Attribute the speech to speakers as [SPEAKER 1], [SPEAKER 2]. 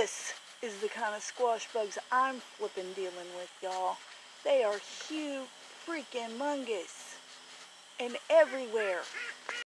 [SPEAKER 1] This is the kind of squash bugs I'm flipping dealing with, y'all. They are huge, freaking mungus. And everywhere.